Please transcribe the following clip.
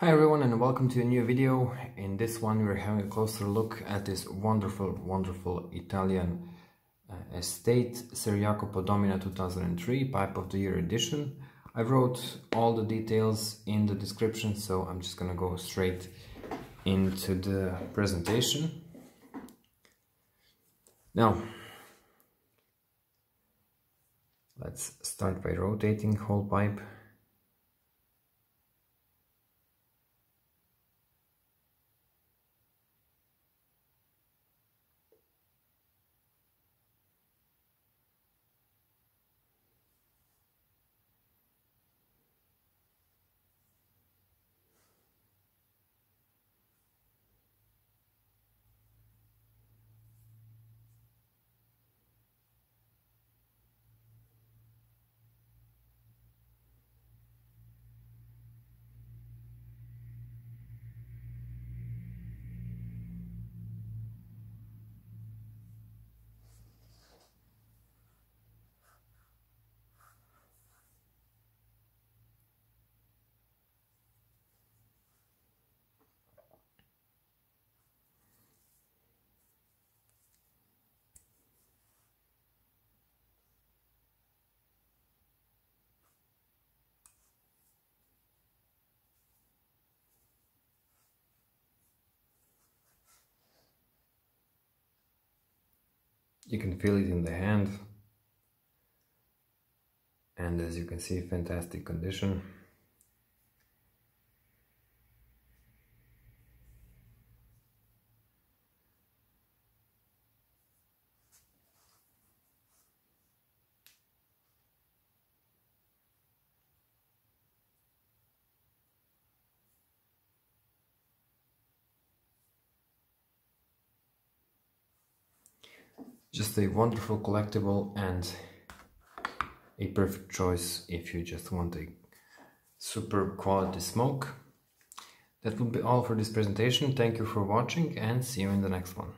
Hi everyone and welcome to a new video. In this one we're having a closer look at this wonderful, wonderful Italian uh, estate Ser Jacopo Domina 2003 Pipe of the Year edition. I wrote all the details in the description so I'm just gonna go straight into the presentation. Now, let's start by rotating whole pipe. You can feel it in the hand. And as you can see fantastic condition just a wonderful collectible and a perfect choice if you just want a super quality smoke. That would be all for this presentation. Thank you for watching and see you in the next one.